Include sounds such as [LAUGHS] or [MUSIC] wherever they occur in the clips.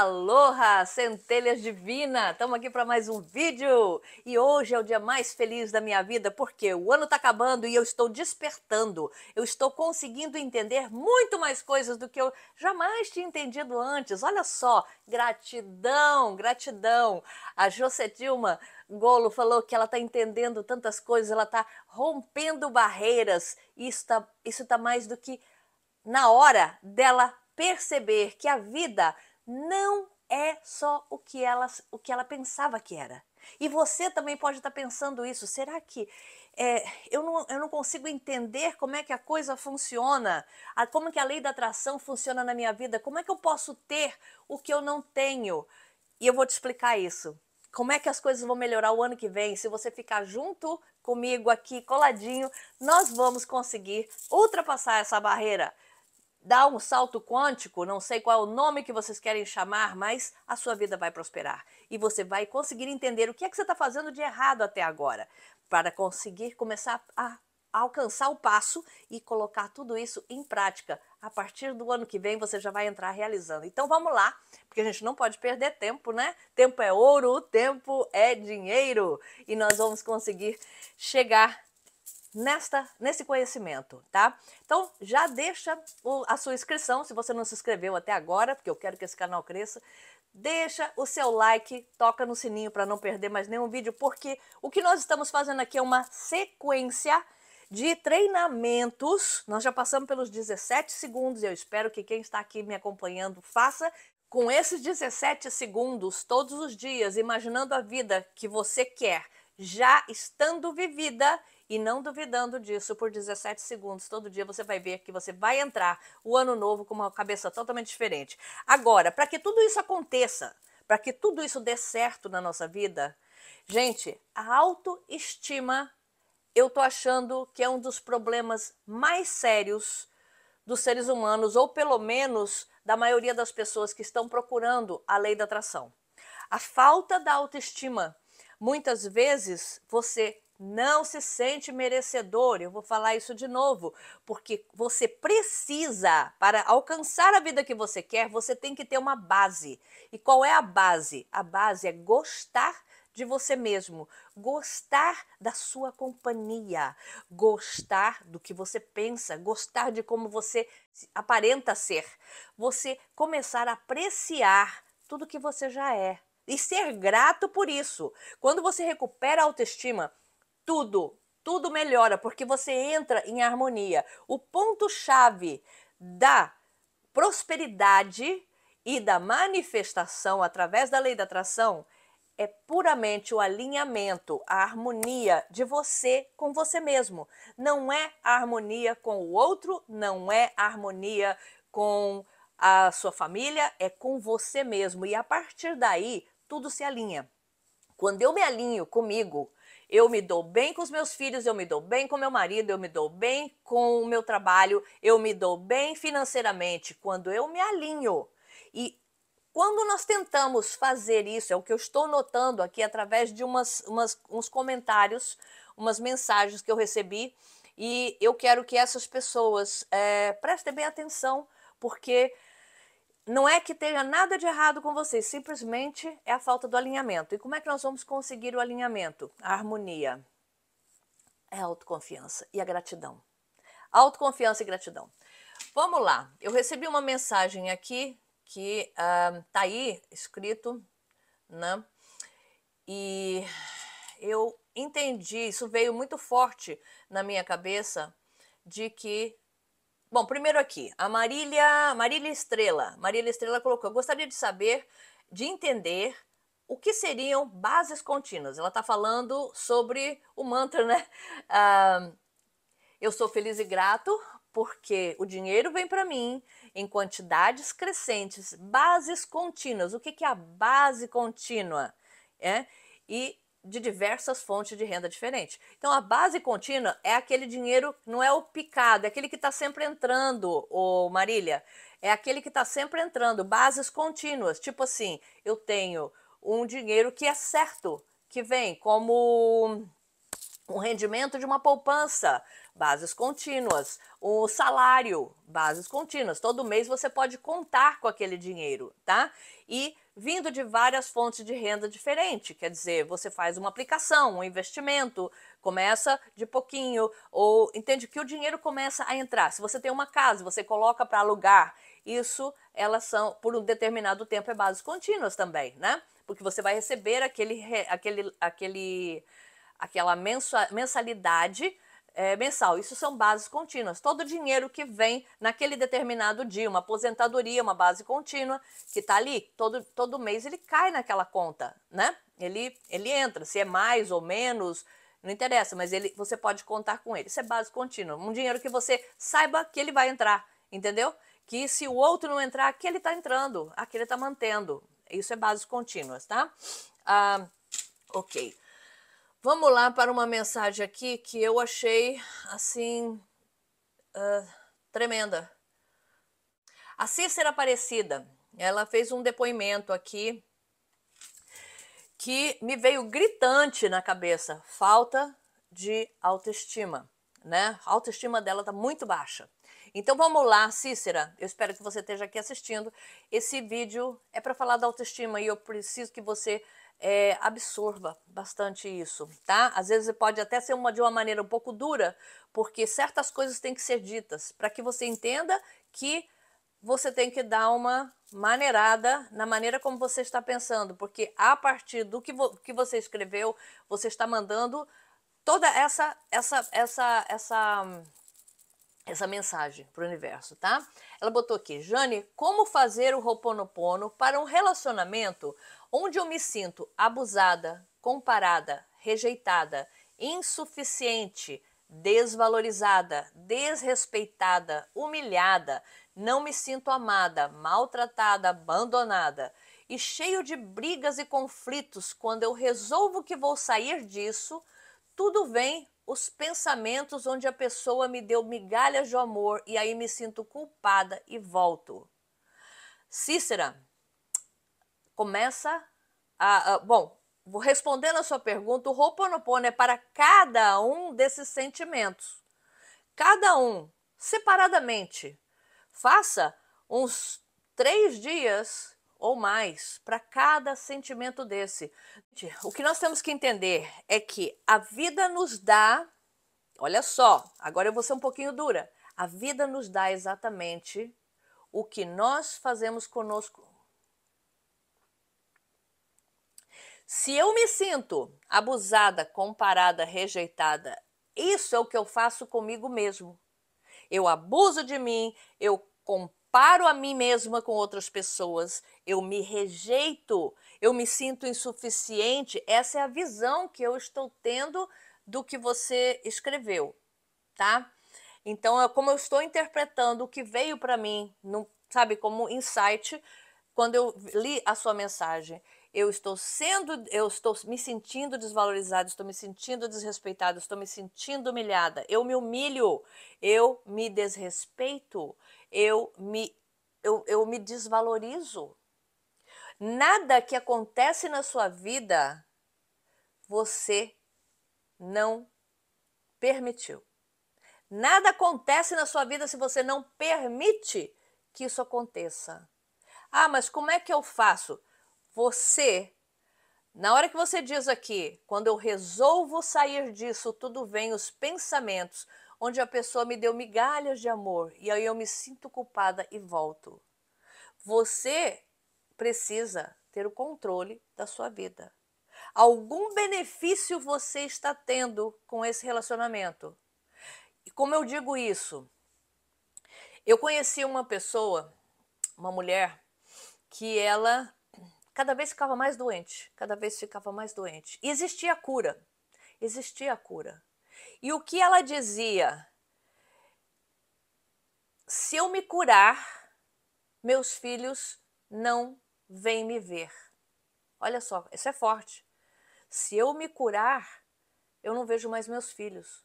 Aloha, centelhas divina! Estamos aqui para mais um vídeo e hoje é o dia mais feliz da minha vida porque o ano está acabando e eu estou despertando. Eu estou conseguindo entender muito mais coisas do que eu jamais tinha entendido antes. Olha só, gratidão, gratidão. A José Dilma Golo falou que ela está entendendo tantas coisas, ela está rompendo barreiras. Isso está isso tá mais do que na hora dela perceber que a vida não é só o que ela, o que ela pensava que era. E você também pode estar pensando isso. Será que é, eu, não, eu não consigo entender como é que a coisa funciona? A, como que a lei da atração funciona na minha vida? Como é que eu posso ter o que eu não tenho? E eu vou te explicar isso. Como é que as coisas vão melhorar o ano que vem? Se você ficar junto comigo aqui, coladinho, nós vamos conseguir ultrapassar essa barreira dar um salto quântico, não sei qual é o nome que vocês querem chamar, mas a sua vida vai prosperar. E você vai conseguir entender o que é que você está fazendo de errado até agora, para conseguir começar a alcançar o passo e colocar tudo isso em prática. A partir do ano que vem você já vai entrar realizando. Então vamos lá, porque a gente não pode perder tempo, né? Tempo é ouro, tempo é dinheiro e nós vamos conseguir chegar nesta nesse conhecimento, tá? Então já deixa o, a sua inscrição se você não se inscreveu até agora, porque eu quero que esse canal cresça. Deixa o seu like, toca no sininho para não perder mais nenhum vídeo, porque o que nós estamos fazendo aqui é uma sequência de treinamentos. Nós já passamos pelos 17 segundos e eu espero que quem está aqui me acompanhando faça com esses 17 segundos todos os dias, imaginando a vida que você quer, já estando vivida e não duvidando disso por 17 segundos todo dia, você vai ver que você vai entrar o ano novo com uma cabeça totalmente diferente. Agora, para que tudo isso aconteça, para que tudo isso dê certo na nossa vida, gente, a autoestima eu tô achando que é um dos problemas mais sérios dos seres humanos, ou pelo menos da maioria das pessoas que estão procurando a lei da atração. A falta da autoestima. Muitas vezes você não se sente merecedor. Eu vou falar isso de novo, porque você precisa, para alcançar a vida que você quer, você tem que ter uma base. E qual é a base? A base é gostar de você mesmo, gostar da sua companhia, gostar do que você pensa, gostar de como você aparenta ser, você começar a apreciar tudo que você já é e ser grato por isso. Quando você recupera a autoestima, tudo, tudo melhora porque você entra em harmonia. O ponto-chave da prosperidade e da manifestação através da lei da atração é puramente o alinhamento, a harmonia de você com você mesmo. Não é a harmonia com o outro, não é a harmonia com a sua família, é com você mesmo. E a partir daí, tudo se alinha. Quando eu me alinho comigo, eu me dou bem com os meus filhos, eu me dou bem com meu marido, eu me dou bem com o meu trabalho, eu me dou bem financeiramente quando eu me alinho. E quando nós tentamos fazer isso, é o que eu estou notando aqui através de umas, umas, uns comentários, umas mensagens que eu recebi, e eu quero que essas pessoas é, prestem bem atenção, porque não é que tenha nada de errado com vocês, simplesmente é a falta do alinhamento. E como é que nós vamos conseguir o alinhamento? A harmonia. É a autoconfiança e a gratidão. Autoconfiança e gratidão. Vamos lá. Eu recebi uma mensagem aqui que uh, tá aí escrito, né? E eu entendi, isso veio muito forte na minha cabeça de que Bom, primeiro aqui, a Marília, Marília Estrela. Marília Estrela colocou: gostaria de saber, de entender o que seriam bases contínuas. Ela está falando sobre o mantra, né? [LAUGHS] Ah, eu sou feliz e grato porque o dinheiro vem para mim em quantidades crescentes, bases contínuas. O que, que é a base contínua? É? E de diversas fontes de renda diferentes. Então, a base contínua é aquele dinheiro, não é o picado, é aquele que está sempre entrando, ô Marília. É aquele que está sempre entrando, bases contínuas. Tipo assim, eu tenho um dinheiro que é certo, que vem como um rendimento de uma poupança, bases contínuas, o salário, bases contínuas. Todo mês você pode contar com aquele dinheiro, tá? E vindo de várias fontes de renda diferente, quer dizer, você faz uma aplicação, um investimento, começa de pouquinho, ou entende que o dinheiro começa a entrar. Se você tem uma casa, você coloca para alugar, isso elas são por um determinado tempo é bases contínuas também, né? Porque você vai receber aquele aquele aquele aquela mensalidade é, mensal. Isso são bases contínuas. Todo o dinheiro que vem naquele determinado dia, uma aposentadoria, uma base contínua, que está ali, todo, todo mês ele cai naquela conta, né? Ele, ele entra, se é mais ou menos, não interessa, mas ele, você pode contar com ele. Isso é base contínua. Um dinheiro que você saiba que ele vai entrar, entendeu? Que se o outro não entrar, aquele está entrando, aquele está mantendo. Isso é bases contínuas, tá? Ah, ok. Vamos lá para uma mensagem aqui que eu achei assim uh, tremenda. A Cícera Aparecida, ela fez um depoimento aqui que me veio gritante na cabeça, falta de autoestima, né? A autoestima dela tá muito baixa. Então vamos lá, Cícera, eu espero que você esteja aqui assistindo. Esse vídeo é para falar da autoestima e eu preciso que você é, absorva bastante isso, tá? Às vezes pode até ser uma de uma maneira um pouco dura, porque certas coisas têm que ser ditas para que você entenda que você tem que dar uma maneirada na maneira como você está pensando, porque a partir do que, vo que você escreveu, você está mandando toda essa essa essa essa essa mensagem para o universo, tá? Ela botou aqui, Jane, como fazer o Ho'oponopono para um relacionamento onde eu me sinto abusada, comparada, rejeitada, insuficiente, desvalorizada, desrespeitada, humilhada, não me sinto amada, maltratada, abandonada e cheio de brigas e conflitos, quando eu resolvo que vou sair disso, tudo vem os pensamentos onde a pessoa me deu migalhas de amor e aí me sinto culpada e volto. Cícera começa a, a bom, vou respondendo a sua pergunta, o Ho'oponopono é para cada um desses sentimentos. Cada um, separadamente. Faça uns três dias ou mais para cada sentimento desse. O que nós temos que entender é que a vida nos dá, olha só, agora eu vou ser um pouquinho dura. A vida nos dá exatamente o que nós fazemos conosco. Se eu me sinto abusada, comparada, rejeitada, isso é o que eu faço comigo mesmo. Eu abuso de mim, eu comparo a mim mesma com outras pessoas, eu me rejeito, eu me sinto insuficiente. Essa é a visão que eu estou tendo do que você escreveu, tá? Então, é como eu estou interpretando o que veio para mim, no, sabe, como insight, quando eu li a sua mensagem. Eu estou sendo, eu estou me sentindo desvalorizada, estou me sentindo desrespeitada, estou me sentindo humilhada. Eu me humilho, eu me desrespeito, eu me, eu, eu me desvalorizo. Nada que acontece na sua vida você não permitiu. Nada acontece na sua vida se você não permite que isso aconteça. Ah, mas como é que eu faço? Você, na hora que você diz aqui, quando eu resolvo sair disso, tudo vem os pensamentos, onde a pessoa me deu migalhas de amor e aí eu me sinto culpada e volto. Você precisa ter o controle da sua vida. Algum benefício você está tendo com esse relacionamento? E como eu digo isso? Eu conheci uma pessoa, uma mulher, que ela cada vez ficava mais doente, cada vez ficava mais doente. E existia a cura, existia a cura. E o que ela dizia? Se eu me curar, meus filhos não vêm me ver. Olha só, isso é forte. Se eu me curar, eu não vejo mais meus filhos.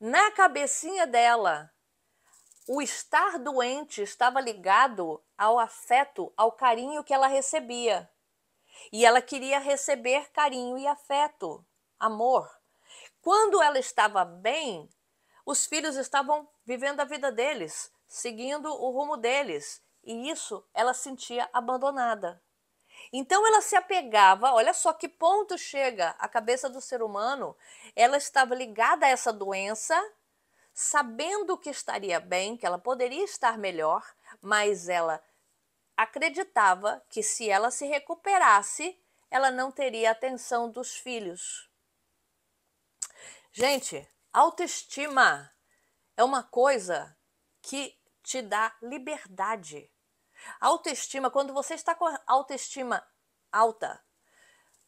Na cabecinha dela, o estar doente estava ligado ao afeto, ao carinho que ela recebia. E ela queria receber carinho e afeto, amor. Quando ela estava bem, os filhos estavam vivendo a vida deles, seguindo o rumo deles, e isso ela sentia abandonada. Então ela se apegava, olha só que ponto chega a cabeça do ser humano. Ela estava ligada a essa doença, sabendo que estaria bem, que ela poderia estar melhor, mas ela acreditava que se ela se recuperasse, ela não teria atenção dos filhos. Gente, autoestima é uma coisa que te dá liberdade. Autoestima, quando você está com autoestima alta,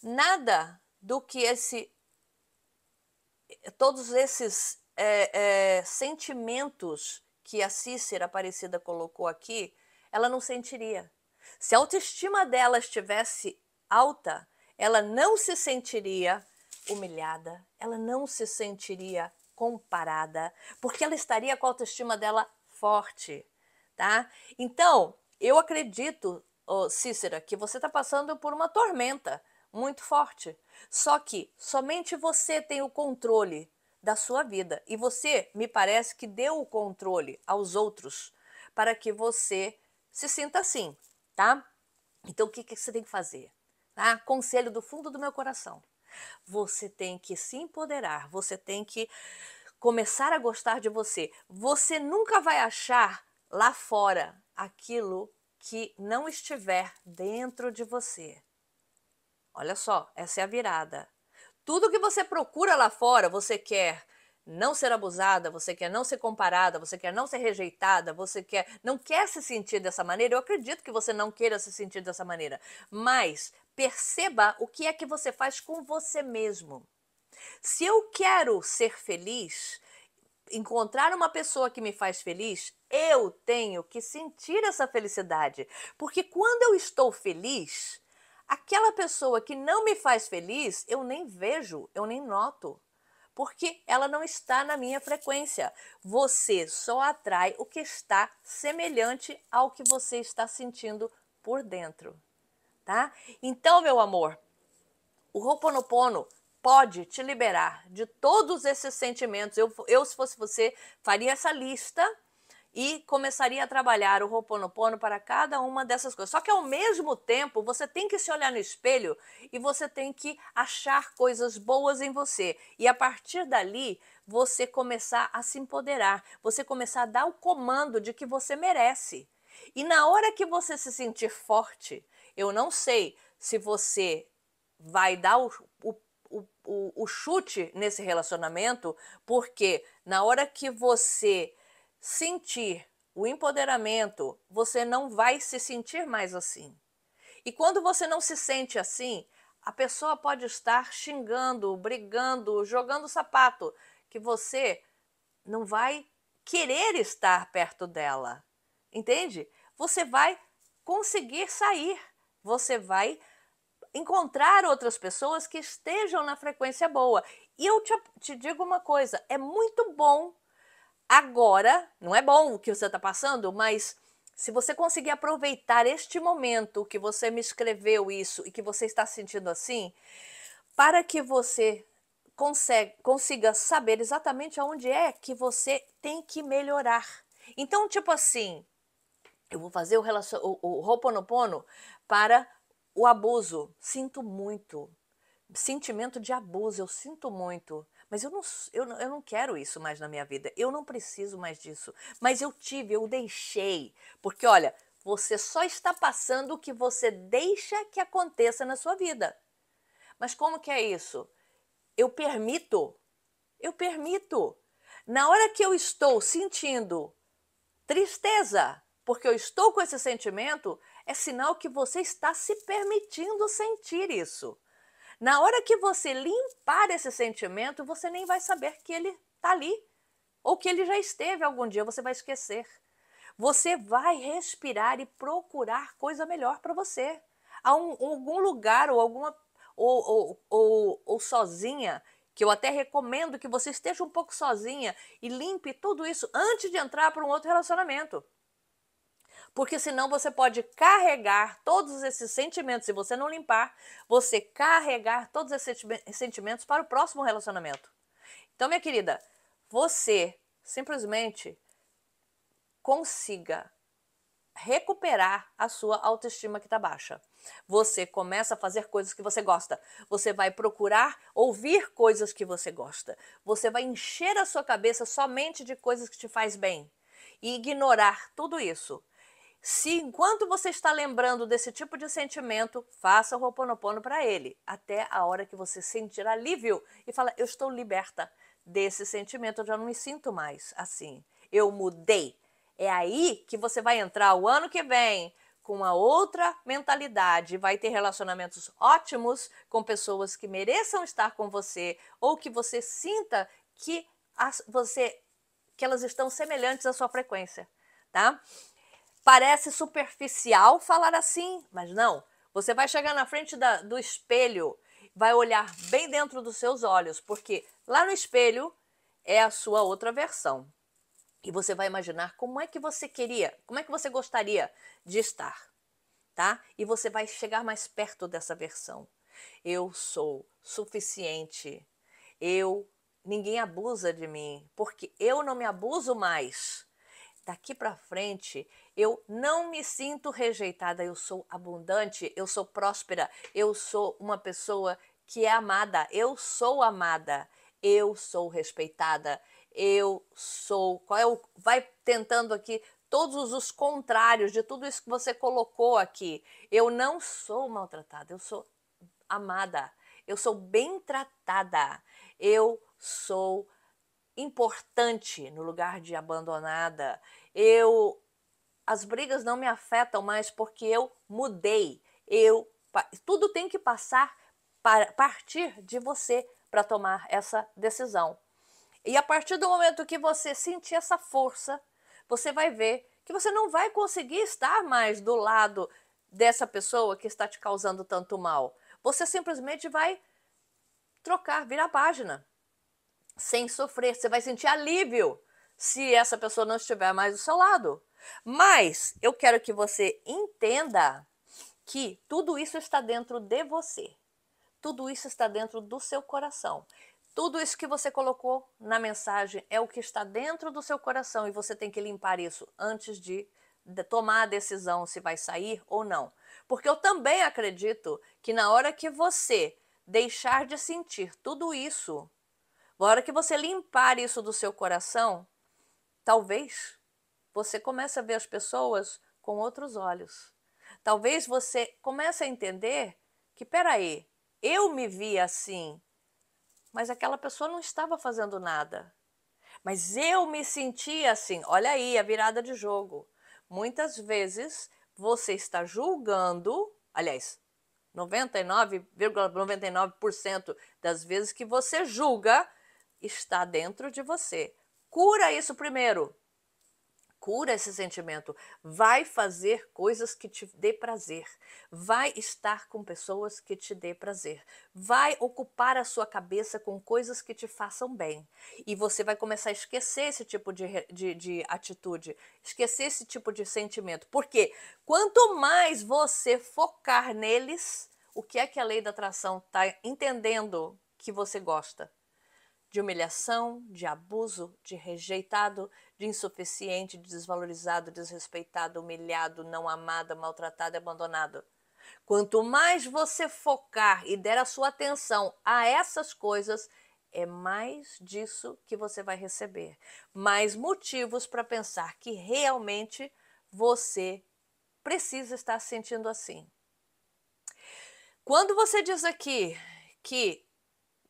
nada do que esse todos esses é, é, sentimentos que a Cícera Aparecida colocou aqui, ela não sentiria. Se a autoestima dela estivesse alta, ela não se sentiria humilhada, ela não se sentiria comparada, porque ela estaria com a autoestima dela forte, tá? Então, eu acredito, oh, Cícera, que você está passando por uma tormenta muito forte. Só que somente você tem o controle da sua vida. E você, me parece que deu o controle aos outros para que você se sinta assim, tá? Então, o que, que você tem que fazer? Tá? Conselho do fundo do meu coração. Você tem que se empoderar, você tem que começar a gostar de você. Você nunca vai achar lá fora aquilo que não estiver dentro de você. Olha só, essa é a virada. Tudo que você procura lá fora, você quer não ser abusada, você quer não ser comparada, você quer não ser rejeitada, você quer não quer se sentir dessa maneira. Eu acredito que você não queira se sentir dessa maneira, mas perceba o que é que você faz com você mesmo. Se eu quero ser feliz, encontrar uma pessoa que me faz feliz, eu tenho que sentir essa felicidade. Porque quando eu estou feliz, aquela pessoa que não me faz feliz, eu nem vejo, eu nem noto. Porque ela não está na minha frequência. Você só atrai o que está semelhante ao que você está sentindo por dentro. Tá? Então, meu amor, o Roponopono pode te liberar de todos esses sentimentos. Eu, eu se fosse você, faria essa lista e começaria a trabalhar o Ho'oponopono para cada uma dessas coisas. Só que ao mesmo tempo, você tem que se olhar no espelho e você tem que achar coisas boas em você. E a partir dali, você começar a se empoderar, você começar a dar o comando de que você merece. E na hora que você se sentir forte, eu não sei se você vai dar o, o o, o, o chute nesse relacionamento, porque na hora que você sentir o empoderamento, você não vai se sentir mais assim. E quando você não se sente assim, a pessoa pode estar xingando, brigando, jogando sapato, que você não vai querer estar perto dela. Entende? Você vai conseguir sair, você vai encontrar outras pessoas que estejam na frequência boa. E eu te, te digo uma coisa: é muito bom agora, não é bom o que você está passando, mas se você conseguir aproveitar este momento que você me escreveu isso e que você está sentindo assim, para que você consiga saber exatamente aonde é que você tem que melhorar. Então, tipo assim, eu vou fazer o, o, o Ho'oponopono para o abuso, sinto muito. Sentimento de abuso, eu sinto muito. Mas eu não, eu, eu não quero isso mais na minha vida. Eu não preciso mais disso. Mas eu tive, eu deixei. Porque, olha, você só está passando o que você deixa que aconteça na sua vida. Mas como que é isso? Eu permito. Eu permito. Na hora que eu estou sentindo tristeza, porque eu estou com esse sentimento, é sinal que você está se permitindo sentir isso. Na hora que você limpar esse sentimento, você nem vai saber que ele está ali ou que ele já esteve algum dia, você vai esquecer. Você vai respirar e procurar coisa melhor para você. Há um, algum lugar ou alguma ou, ou, ou, ou sozinha que eu até recomendo que você esteja um pouco sozinha e limpe tudo isso antes de entrar para um outro relacionamento porque senão você pode carregar todos esses sentimentos, se você não limpar, você carregar todos esses sentimentos para o próximo relacionamento. Então, minha querida, você simplesmente consiga recuperar a sua autoestima que está baixa. Você começa a fazer coisas que você gosta. Você vai procurar ouvir coisas que você gosta. Você vai encher a sua cabeça somente de coisas que te faz bem e ignorar tudo isso. Se enquanto você está lembrando desse tipo de sentimento, faça o Ho'oponopono para ele, até a hora que você sentir alívio e fala: "Eu estou liberta desse sentimento, eu já não me sinto mais assim. Eu mudei". É aí que você vai entrar o ano que vem com uma outra mentalidade, vai ter relacionamentos ótimos com pessoas que mereçam estar com você ou que você sinta que as, você que elas estão semelhantes à sua frequência, tá? Parece superficial falar assim, mas não. Você vai chegar na frente da, do espelho, vai olhar bem dentro dos seus olhos, porque lá no espelho é a sua outra versão. E você vai imaginar como é que você queria, como é que você gostaria de estar, tá? E você vai chegar mais perto dessa versão. Eu sou suficiente. Eu ninguém abusa de mim, porque eu não me abuso mais. Daqui para frente, eu não me sinto rejeitada, eu sou abundante, eu sou próspera, eu sou uma pessoa que é amada, eu sou amada, eu sou respeitada, eu sou. Qual é o. Vai tentando aqui todos os contrários de tudo isso que você colocou aqui. Eu não sou maltratada, eu sou amada, eu sou bem tratada, eu sou importante no lugar de abandonada. Eu as brigas não me afetam mais porque eu mudei. Eu tudo tem que passar para partir de você para tomar essa decisão. E a partir do momento que você sentir essa força, você vai ver que você não vai conseguir estar mais do lado dessa pessoa que está te causando tanto mal. Você simplesmente vai trocar, virar a página, sem sofrer. Você vai sentir alívio se essa pessoa não estiver mais do seu lado. Mas eu quero que você entenda que tudo isso está dentro de você. Tudo isso está dentro do seu coração. Tudo isso que você colocou na mensagem é o que está dentro do seu coração e você tem que limpar isso antes de, tomar a decisão se vai sair ou não. Porque eu também acredito que na hora que você deixar de sentir tudo isso, na hora que você limpar isso do seu coração, talvez você comece a ver as pessoas com outros olhos. Talvez você comece a entender que, peraí, eu me vi assim, mas aquela pessoa não estava fazendo nada. Mas eu me sentia assim. Olha aí a virada de jogo. Muitas vezes você está julgando, aliás, 99,99% ,99 das vezes que você julga está dentro de você. Cura isso primeiro cura esse sentimento, vai fazer coisas que te dê prazer, vai estar com pessoas que te dê prazer, vai ocupar a sua cabeça com coisas que te façam bem. E você vai começar a esquecer esse tipo de, de, de atitude, esquecer esse tipo de sentimento. Porque quanto mais você focar neles, o que é que a lei da atração está entendendo que você gosta? De humilhação, de abuso, de rejeitado, de insuficiente, de desvalorizado, desrespeitado, humilhado, não amado, maltratado e abandonado. Quanto mais você focar e der a sua atenção a essas coisas, é mais disso que você vai receber. Mais motivos para pensar que realmente você precisa estar sentindo assim. Quando você diz aqui que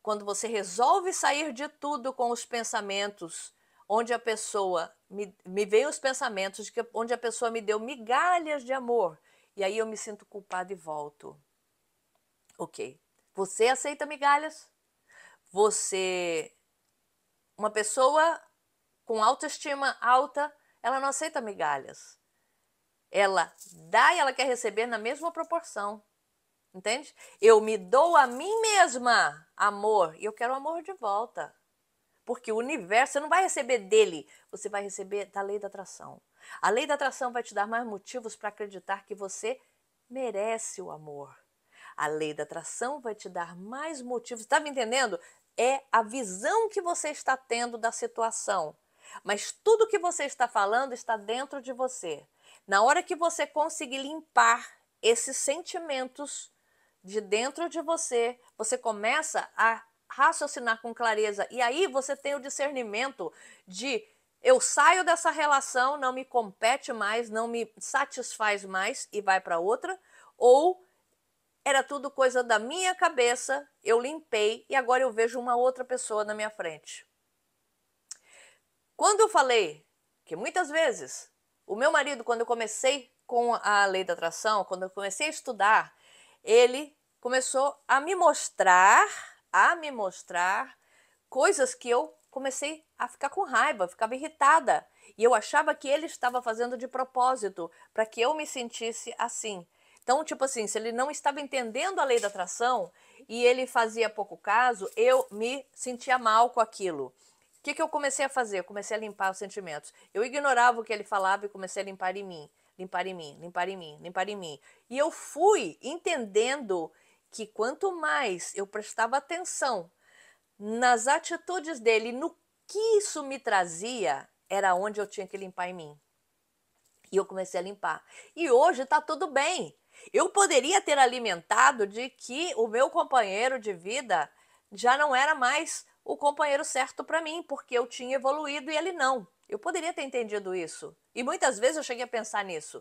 quando você resolve sair de tudo com os pensamentos, onde a pessoa me, me veio os pensamentos de que onde a pessoa me deu migalhas de amor, e aí eu me sinto culpada e volto. Ok. Você aceita migalhas? Você. Uma pessoa com autoestima alta, ela não aceita migalhas. Ela dá e ela quer receber na mesma proporção. Entende? Eu me dou a mim mesma amor e eu quero amor de volta. Porque o universo, você não vai receber dele, você vai receber da lei da atração. A lei da atração vai te dar mais motivos para acreditar que você merece o amor. A lei da atração vai te dar mais motivos. Está me entendendo? é a visão que você está tendo da situação. Mas tudo que você está falando está dentro de você. Na hora que você conseguir limpar esses sentimentos de dentro de você, você começa a raciocinar com clareza. E aí você tem o discernimento de eu saio dessa relação, não me compete mais, não me satisfaz mais e vai para outra, ou era tudo coisa da minha cabeça, eu limpei e agora eu vejo uma outra pessoa na minha frente. Quando eu falei que muitas vezes o meu marido, quando eu comecei com a lei da atração, quando eu comecei a estudar, ele começou a me mostrar, a me mostrar coisas que eu comecei a ficar com raiva, ficava irritada. E eu achava que ele estava fazendo de propósito para que eu me sentisse assim. Então, tipo assim, se ele não estava entendendo a lei da atração e ele fazia pouco caso, eu me sentia mal com aquilo. O que, que eu comecei a fazer? Eu comecei a limpar os sentimentos. Eu ignorava o que ele falava e comecei a limpar em mim, limpar em mim, limpar em mim, limpar em mim. E eu fui entendendo que quanto mais eu prestava atenção nas atitudes dele, no que isso me trazia, era onde eu tinha que limpar em mim. E eu comecei a limpar. E hoje está tudo bem. Eu poderia ter alimentado de que o meu companheiro de vida já não era mais o companheiro certo para mim, porque eu tinha evoluído e ele não. Eu poderia ter entendido isso. E muitas vezes eu cheguei a pensar nisso.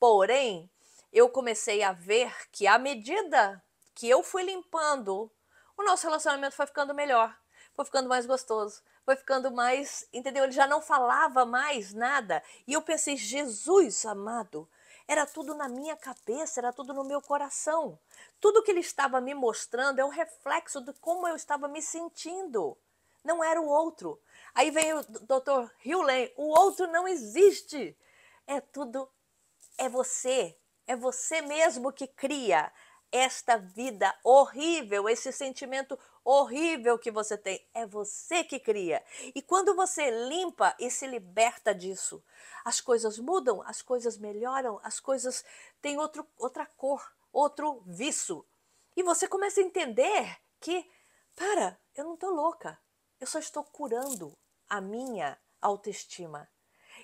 Porém, eu comecei a ver que à medida que eu fui limpando o nosso relacionamento foi ficando melhor, foi ficando mais gostoso, foi ficando mais, entendeu? Ele já não falava mais nada. E eu pensei, Jesus amado, era tudo na minha cabeça, era tudo no meu coração. Tudo que ele estava me mostrando é um reflexo de como eu estava me sentindo. Não era o outro. Aí vem o Dr. Hewley, o outro não existe. É tudo, é você. É você mesmo que cria esta vida horrível, esse sentimento horrível que você tem. É você que cria. E quando você limpa e se liberta disso, as coisas mudam, as coisas melhoram, as coisas têm outro, outra cor, outro viço. E você começa a entender que, para, eu não estou louca. Eu só estou curando a minha autoestima.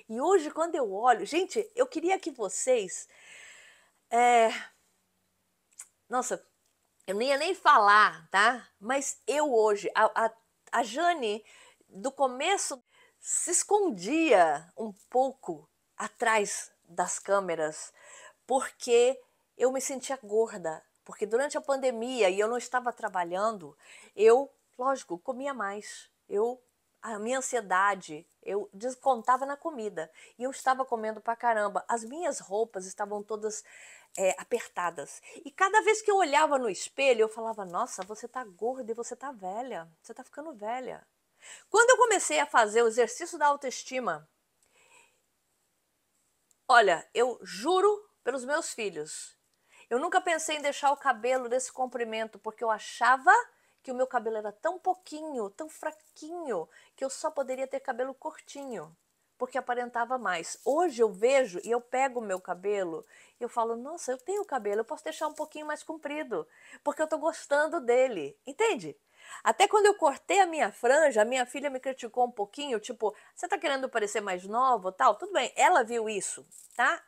E hoje, quando eu olho, gente, eu queria que vocês é, nossa, eu nem ia nem falar, tá? Mas eu hoje, a, a, a Jane, do começo, se escondia um pouco atrás das câmeras, porque eu me sentia gorda. Porque durante a pandemia e eu não estava trabalhando, eu, lógico, comia mais. Eu a minha ansiedade, eu descontava na comida. E eu estava comendo pra caramba. As minhas roupas estavam todas é, apertadas. E cada vez que eu olhava no espelho, eu falava: Nossa, você tá gorda e você tá velha. Você tá ficando velha. Quando eu comecei a fazer o exercício da autoestima, olha, eu juro pelos meus filhos, eu nunca pensei em deixar o cabelo desse comprimento, porque eu achava que o meu cabelo era tão pouquinho, tão fraquinho, que eu só poderia ter cabelo curtinho porque aparentava mais. Hoje eu vejo e eu pego o meu cabelo e eu falo, nossa, eu tenho cabelo, eu posso deixar um pouquinho mais comprido, porque eu estou gostando dele, entende? Até quando eu cortei a minha franja, a minha filha me criticou um pouquinho, tipo, você está querendo parecer mais nova, tal? Tudo bem, ela viu isso, tá?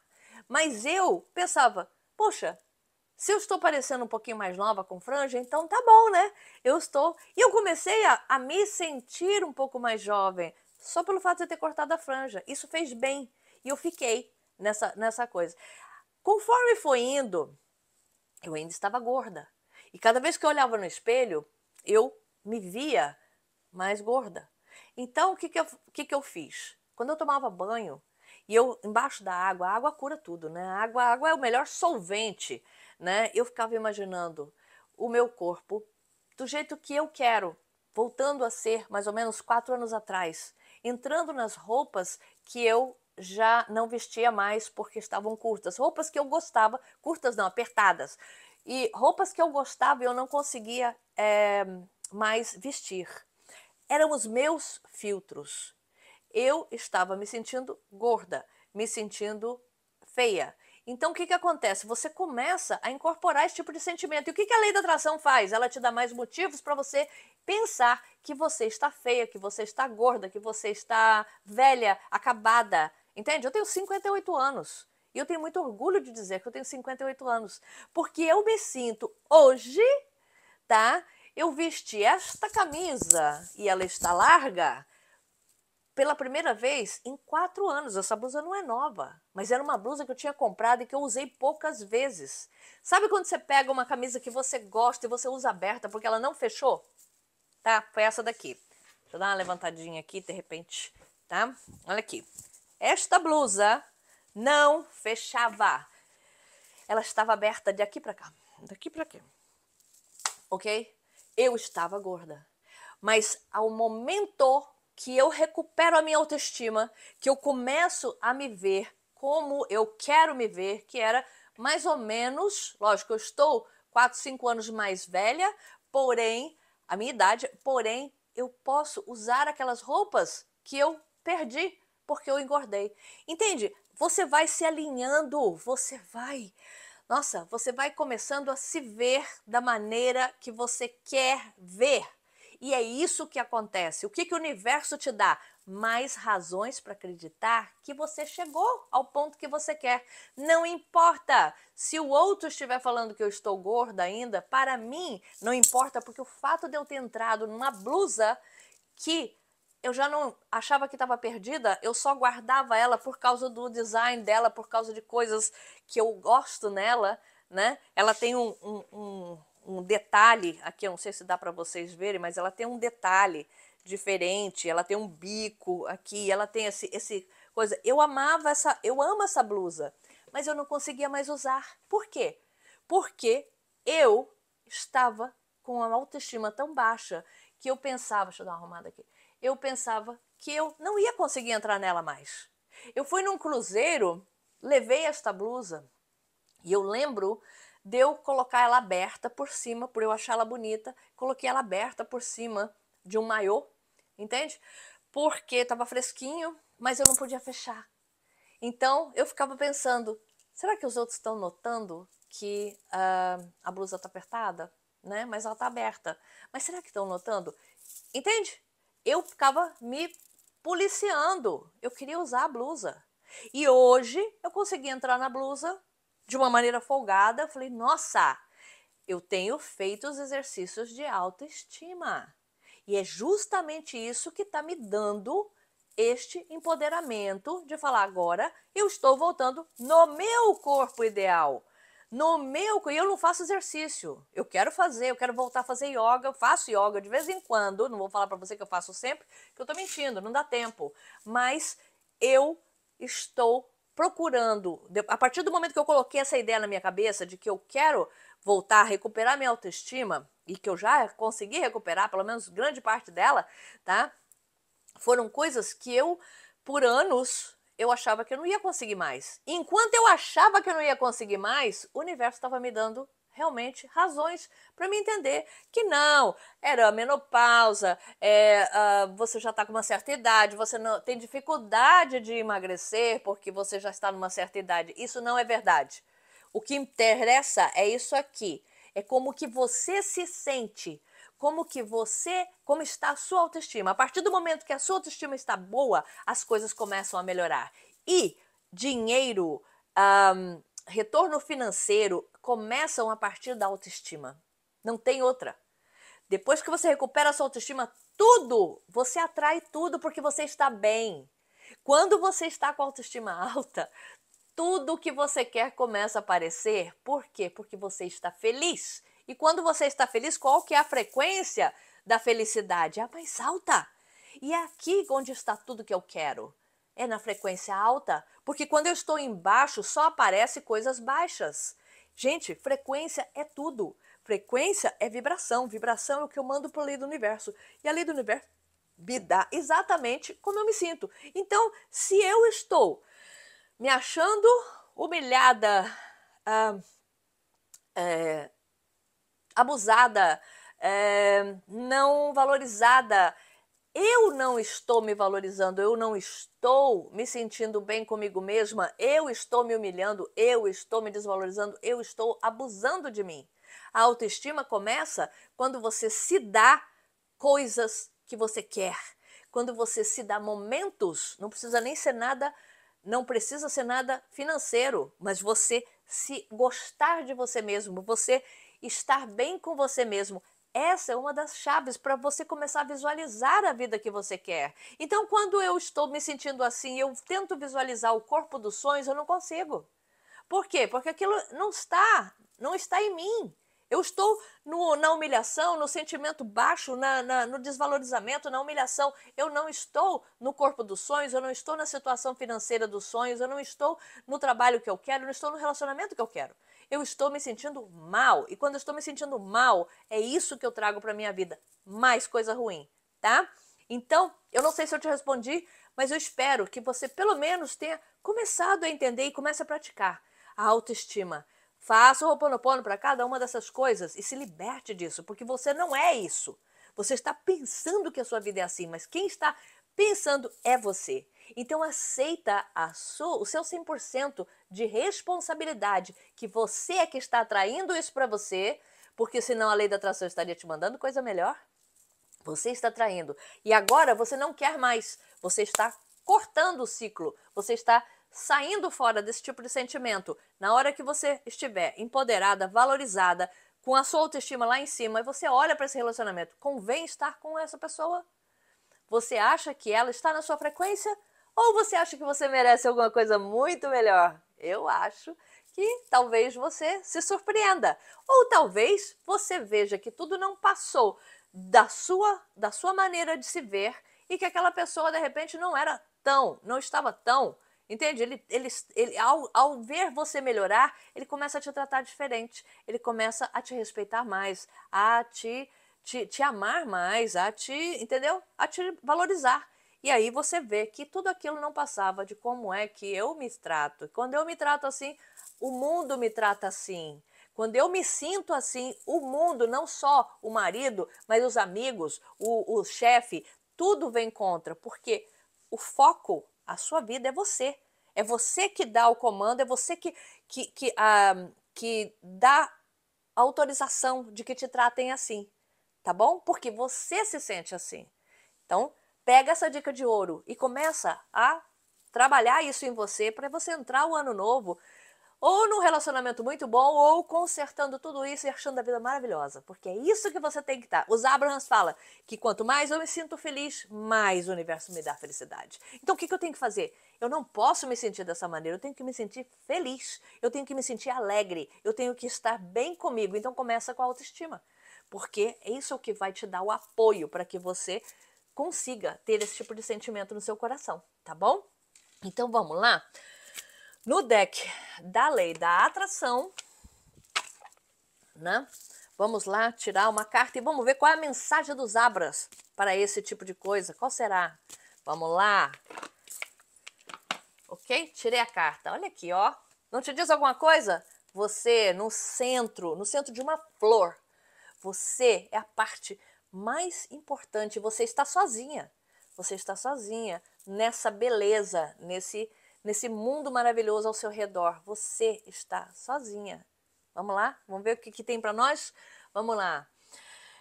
Mas eu pensava, poxa, se eu estou parecendo um pouquinho mais nova com franja, então tá bom, né? Eu estou. E eu comecei a, a me sentir um pouco mais jovem só pelo fato de eu ter cortado a franja. Isso fez bem e eu fiquei nessa, nessa coisa. Conforme foi indo, eu ainda estava gorda. E cada vez que eu olhava no espelho, eu me via mais gorda. Então, o que, que, eu, que, que eu fiz? Quando eu tomava banho, e eu embaixo da água, a água cura tudo, né? A água, a água é o melhor solvente, né? Eu ficava imaginando o meu corpo do jeito que eu quero, voltando a ser mais ou menos quatro anos atrás entrando nas roupas que eu já não vestia mais porque estavam curtas. Roupas que eu gostava, curtas não, apertadas. E roupas que eu gostava e eu não conseguia é, mais vestir. Eram os meus filtros. Eu estava me sentindo gorda, me sentindo feia. Então, o que, que acontece? Você começa a incorporar esse tipo de sentimento. E o que, que a lei da atração faz? Ela te dá mais motivos para você pensar que você está feia, que você está gorda, que você está velha, acabada. Entende? Eu tenho 58 anos. E eu tenho muito orgulho de dizer que eu tenho 58 anos. Porque eu me sinto hoje, tá? Eu vesti esta camisa e ela está larga pela primeira vez em quatro anos. Essa blusa não é nova, mas era uma blusa que eu tinha comprado e que eu usei poucas vezes. Sabe quando você pega uma camisa que você gosta e você usa aberta porque ela não fechou? Tá? Foi essa daqui. Deixa eu dar uma levantadinha aqui, de repente, tá? Olha aqui. Esta blusa não fechava. Ela estava aberta de aqui para cá, daqui para aqui. Ok? Eu estava gorda. Mas ao momento que eu recupero a minha autoestima, que eu começo a me ver como eu quero me ver, que era mais ou menos, lógico, eu estou 4, 5 anos mais velha, porém, a minha idade, porém, eu posso usar aquelas roupas que eu perdi porque eu engordei. Entende? Você vai se alinhando, você vai. Nossa, você vai começando a se ver da maneira que você quer ver. E é isso que acontece. O que, que o universo te dá? Mais razões para acreditar que você chegou ao ponto que você quer. Não importa se o outro estiver falando que eu estou gorda ainda, para mim não importa, porque o fato de eu ter entrado numa blusa que eu já não achava que estava perdida, eu só guardava ela por causa do design dela, por causa de coisas que eu gosto nela, né? Ela tem um, um, um um detalhe, aqui eu não sei se dá para vocês verem, mas ela tem um detalhe diferente, ela tem um bico aqui, ela tem esse, esse coisa. Eu amava essa, eu amo essa blusa, mas eu não conseguia mais usar. Por quê? Porque eu estava com uma autoestima tão baixa que eu pensava, deixa eu dar uma arrumada aqui, eu pensava que eu não ia conseguir entrar nela mais. Eu fui num cruzeiro, levei esta blusa e eu lembro de eu colocar ela aberta por cima, por eu achar ela bonita, coloquei ela aberta por cima de um maiô, entende? Porque estava fresquinho, mas eu não podia fechar. Então eu ficava pensando, será que os outros estão notando que uh, a blusa está apertada, né? Mas ela está aberta. Mas será que estão notando? Entende? Eu ficava me policiando. Eu queria usar a blusa. E hoje eu consegui entrar na blusa de uma maneira folgada, eu falei: nossa, eu tenho feito os exercícios de autoestima. E é justamente isso que está me dando este empoderamento de falar agora eu estou voltando no meu corpo ideal. No meu, e eu não faço exercício. Eu quero fazer, eu quero voltar a fazer yoga, eu faço yoga de vez em quando, não vou falar para você que eu faço sempre, que eu estou mentindo, não dá tempo. Mas eu estou procurando, a partir do momento que eu coloquei essa ideia na minha cabeça de que eu quero voltar a recuperar minha autoestima e que eu já consegui recuperar, pelo menos grande parte dela, tá? Foram coisas que eu, por anos, eu achava que eu não ia conseguir mais. Enquanto eu achava que eu não ia conseguir mais, o universo estava me dando realmente razões para me entender que não, era menopausa, é, uh, você já está com uma certa idade, você não tem dificuldade de emagrecer porque você já está numa certa idade. Isso não é verdade. O que interessa é isso aqui. É como que você se sente, como que você, como está a sua autoestima. A partir do momento que a sua autoestima está boa, as coisas começam a melhorar. E dinheiro, um, retorno financeiro começam a partir da autoestima. Não tem outra. Depois que você recupera a sua autoestima, tudo, você atrai tudo porque você está bem. Quando você está com a autoestima [LAUGHS] alta, tudo que você quer começa a aparecer. Por quê? Porque você está feliz. E quando você está feliz, qual que é a frequência da felicidade? É a mais alta. E é aqui onde está tudo que eu quero é na frequência alta, porque quando eu estou embaixo só aparece coisas baixas. Gente, frequência é tudo. Frequência é vibração. Vibração é o que eu mando para a lei do universo. E a lei do universo me dá exatamente como eu me sinto. Então, se eu estou me achando humilhada, ah, é, abusada, é, não valorizada, eu não estou me valorizando, eu não estou me sentindo bem comigo mesma, eu estou me humilhando, eu estou me desvalorizando, eu estou abusando de mim. A autoestima começa quando você se dá coisas que você quer, quando você se dá momentos, não precisa nem ser nada, não precisa ser nada financeiro, mas você se gostar de você mesmo, você estar bem com você mesmo, essa é uma das chaves para você começar a visualizar a vida que você quer. Então, quando eu estou me sentindo assim, eu tento visualizar o corpo dos sonhos, eu não consigo. Por quê? Porque aquilo não está, não está em mim. Eu estou no, na humilhação, no sentimento baixo, na, na, no desvalorizamento, na humilhação. Eu não estou no corpo dos sonhos, eu não estou na situação financeira dos sonhos, eu não estou no trabalho que eu quero, eu não estou no relacionamento que eu quero. Eu estou me sentindo mal. E quando eu estou me sentindo mal, é isso que eu trago para minha vida. Mais coisa ruim, tá? Então, eu não sei se eu te respondi, mas eu espero que você pelo menos tenha começado a entender e comece a praticar a autoestima Faça o Ho'oponopono para cada uma dessas coisas e se liberte disso, porque você não é isso. Você está pensando que a sua vida é assim, mas quem está pensando é você. Então aceita sua, o seu 100% de responsabilidade, que você é que está atraindo isso para você, porque senão a lei da atração estaria te mandando coisa melhor. Você está atraindo. E agora você não quer mais. Você está cortando o ciclo. Você está saindo fora desse tipo de sentimento, na hora que você estiver empoderada, valorizada, com a sua autoestima lá em cima, e você olha para esse relacionamento, convém estar com essa pessoa? Você acha que ela está na sua frequência? Ou você acha que você merece alguma coisa muito melhor? Eu acho que talvez você se surpreenda. Ou talvez você veja que tudo não passou da sua, da sua maneira de se ver e que aquela pessoa de repente não era tão, não estava tão Entende? Ele, ele, ele ao, ao ver você melhorar, ele começa a te tratar diferente, ele começa a te respeitar mais, a te, te, te amar mais, a te, entendeu? A te valorizar. E aí você vê que tudo aquilo não passava de como é que eu me trato. Quando eu me trato assim, o mundo me trata assim. Quando eu me sinto assim, o mundo, não só o marido, mas os amigos, o, o chefe, tudo vem contra. Porque o foco a sua vida é você. É você que dá o comando, é você que, que, que, uh, que dá autorização de que te tratem assim. Tá bom? Porque você se sente assim. Então, pega essa dica de ouro e começa a trabalhar isso em você para você entrar o ano novo ou num relacionamento muito bom, ou consertando tudo isso e achando a vida maravilhosa. Porque é isso que você tem que estar. Os Abrahams fala que quanto mais eu me sinto feliz, mais o universo me dá felicidade. Então o que, que eu tenho que fazer? Eu não posso me sentir dessa maneira, eu tenho que me sentir feliz, eu tenho que me sentir alegre, eu tenho que estar bem comigo. Então começa com a autoestima. Porque é isso que vai te dar o apoio para que você consiga ter esse tipo de sentimento no seu coração, tá bom? Então vamos lá? No deck da lei da atração, né? Vamos lá tirar uma carta e vamos ver qual é a mensagem dos Abras para esse tipo de coisa. Qual será? Vamos lá. Ok? Tirei a carta. Olha aqui, ó. Não te diz alguma coisa? Você no centro, no centro de uma flor. Você é a parte mais importante. Você está sozinha. Você está sozinha nessa beleza, nesse nesse mundo maravilhoso ao seu redor. Você está sozinha. Vamos lá? Vamos ver o que, que tem para nós? Vamos lá.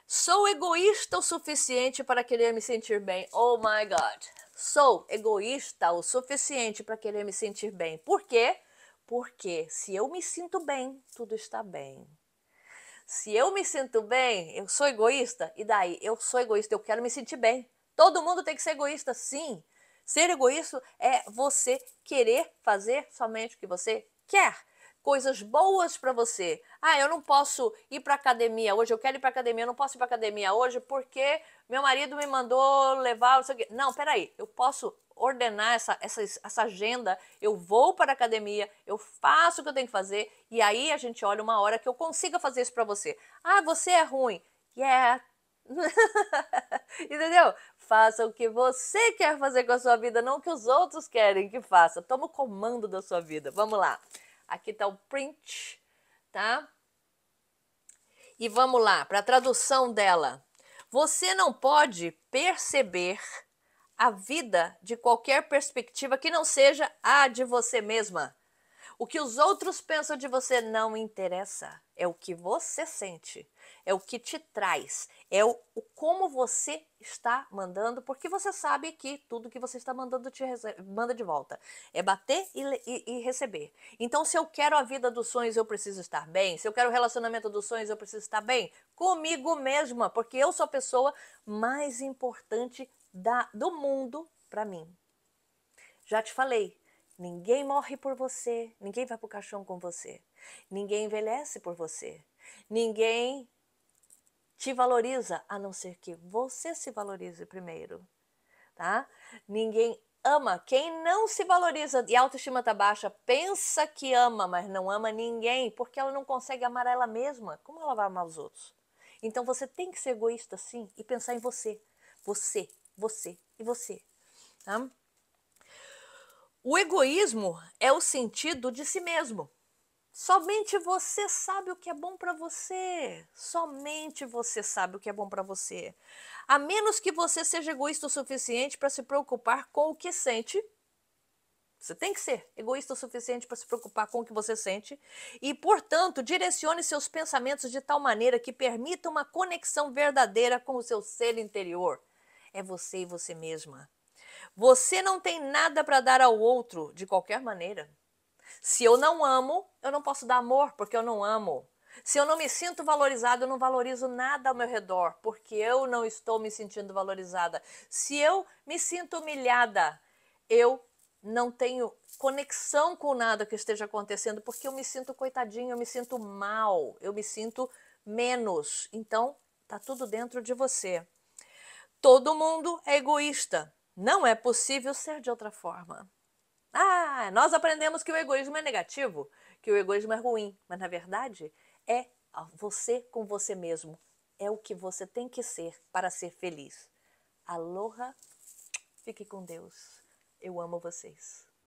Sou egoísta o suficiente para querer me sentir bem. Oh my God. Sou egoísta o suficiente para querer me sentir bem. Por quê? Porque se eu me sinto bem, tudo está bem. Se eu me sinto bem, eu sou egoísta, e daí? Eu sou egoísta, eu quero me sentir bem. Todo mundo tem que ser egoísta, sim. Ser egoísta é você querer fazer somente o que você quer. Coisas boas para você. Ah, eu não posso ir para academia hoje, eu quero ir para academia, eu não posso ir para academia hoje porque meu marido me mandou levar. Não, peraí, eu posso ordenar essa, essa, essa agenda, eu vou para a academia, eu faço o que eu tenho que fazer e aí a gente olha uma hora que eu consiga fazer isso para você. Ah, você é ruim. Yeah. [LAUGHS] Entendeu? Faça o que você quer fazer com a sua vida, não o que os outros querem que faça. Toma o comando da sua vida. Vamos lá. Aqui está o print, tá? E vamos lá, para a tradução dela. Você não pode perceber a vida de qualquer perspectiva que não seja a de você mesma. O que os outros pensam de você não interessa. É o que você sente, é o que te traz, é o, o como você está mandando, porque você sabe que tudo que você está mandando te manda de volta. É bater e, e, e receber. Então, se eu quero a vida dos sonhos, eu preciso estar bem. Se eu quero o relacionamento dos sonhos, eu preciso estar bem comigo mesma, porque eu sou a pessoa mais importante da, do mundo para mim. Já te falei, Ninguém morre por você, ninguém vai para o caixão com você, ninguém envelhece por você, ninguém te valoriza, a não ser que você se valorize primeiro, tá? Ninguém ama. Quem não se valoriza e a autoestima tá baixa, pensa que ama, mas não ama ninguém, porque ela não consegue amar ela mesma. Como ela vai amar os outros? Então você tem que ser egoísta sim e pensar em você. Você, você e você. Tá? O egoísmo é o sentido de si mesmo. Somente você sabe o que é bom para você. Somente você sabe o que é bom para você. A menos que você seja egoísta o suficiente para se preocupar com o que sente. Você tem que ser egoísta o suficiente para se preocupar com o que você sente e, portanto, direcione seus pensamentos de tal maneira que permita uma conexão verdadeira com o seu ser interior. É você e você mesma. Você não tem nada para dar ao outro de qualquer maneira. Se eu não amo, eu não posso dar amor porque eu não amo. Se eu não me sinto valorizado, eu não valorizo nada ao meu redor, porque eu não estou me sentindo valorizada. Se eu me sinto humilhada, eu não tenho conexão com nada que esteja acontecendo, porque eu me sinto coitadinho, eu me sinto mal, eu me sinto menos. Então, tá tudo dentro de você. Todo mundo é egoísta. Não é possível ser de outra forma. Ah, nós aprendemos que o egoísmo é negativo, que o egoísmo é ruim, mas na verdade é você com você mesmo. É o que você tem que ser para ser feliz. Aloha, fique com Deus. Eu amo vocês.